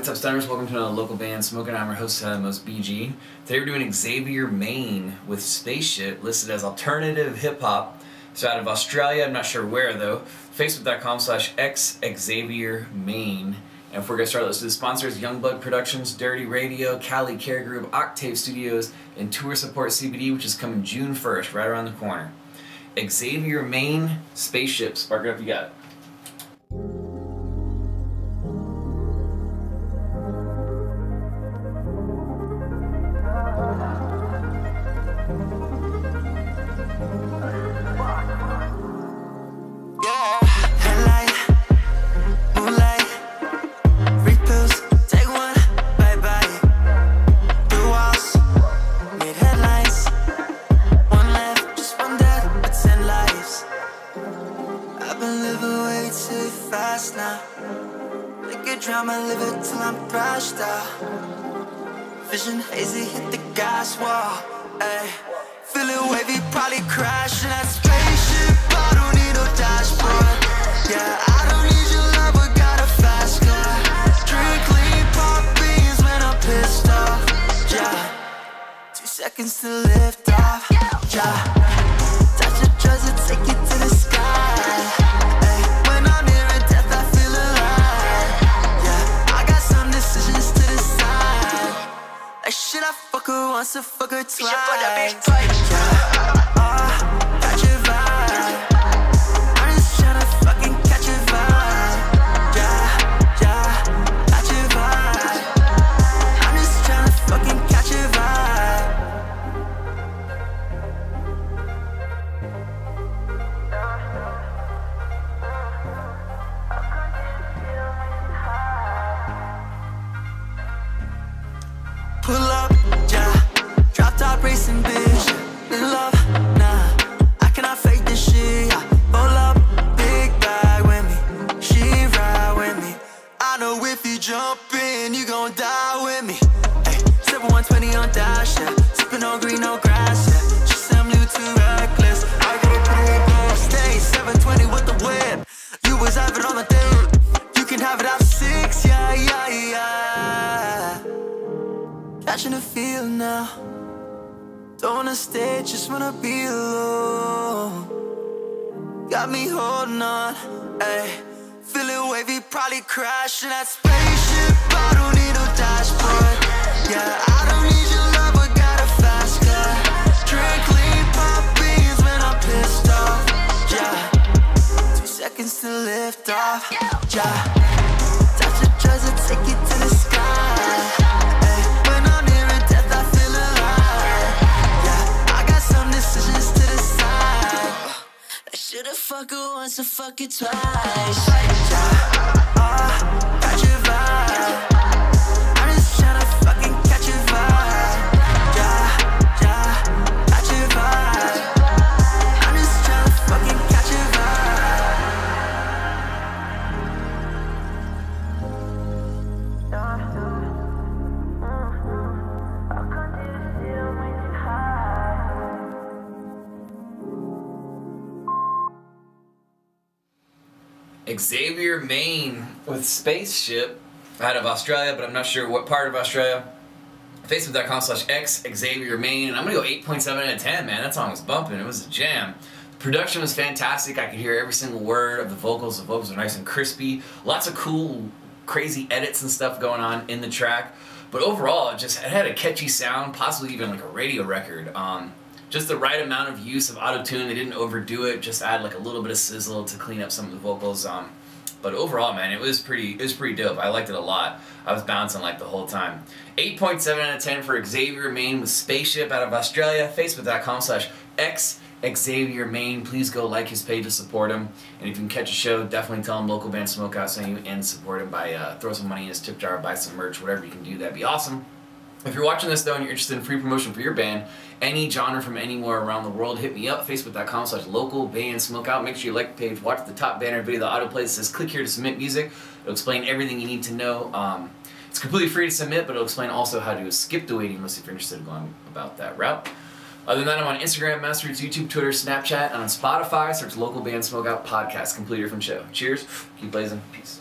what's up, Stunners? Welcome to another local band, Smokeout. I'm your host, Most BG. Today we're doing Xavier Mayne with Spaceship, listed as alternative hip hop. So out of Australia, I'm not sure where though. Facebook.com slash xxavier Mayne. And before we get started, let's do the sponsors Youngblood Productions, Dirty Radio, Cali Care Group, Octave Studios, and Tour Support CBD, which is coming June 1st, right around the corner. Xavier Mayne Spaceship. Spark it up, you got it. Now. Liquor drama, live it till I'm thrashed out. Ah. Vision hazy, hit the gas wall. Ayy, feeling wavy, probably crash in that spaceship. I don't need no dashboard. Yeah, I don't need your wants I fuck her twice. Yeah. Uh, Catching a feel now. Don't wanna stay, just wanna be alone. Got me holding on, ayy. Feeling wavy, probably crash in that spaceship. I don't need no dashboard, yeah I don't fuck her once, I fuck it twice. Yeah. Uh, got your Xavier Mayne with Spaceship out of Australia, but I'm not sure what part of Australia. Facebook.com slash X Xavier Mayne, and I'm gonna go 8.7 out of 10, man. That song was bumping, it was a jam. The production was fantastic. I could hear every single word of the vocals. The vocals were nice and crispy. Lots of cool, crazy edits and stuff going on in the track. But overall, it just it had a catchy sound, possibly even like a radio record. Um, just the right amount of use of auto-tune. They didn't overdo it. Just add like a little bit of sizzle to clean up some of the vocals. Um, but overall, man, it was pretty. It was pretty dope. I liked it a lot. I was bouncing like the whole time. 8.7 out of 10 for Xavier Mayne with Spaceship out of Australia. Facebook.com slash X Xavier Mayne. Please go like his page to support him. And if you can catch a show, definitely tell him local band Smokeout sent you and support him by uh, throw some money in his tip jar, buy some merch, whatever you can do. That'd be awesome. If you're watching this though and you're interested in free promotion for your band, any genre from anywhere around the world, hit me up, facebook.com slash local band smokeout. Make sure you like the page, watch the top banner video, the auto play that says click here to submit music. It'll explain everything you need to know. Um, it's completely free to submit, but it'll explain also how to skip the waiting list if you're interested in going about that route. Other than that, I'm on Instagram, Masters, YouTube, Twitter, Snapchat, and on Spotify. Search Local Band Smokeout Podcast. Completely different show. Cheers. Keep blazing. Peace.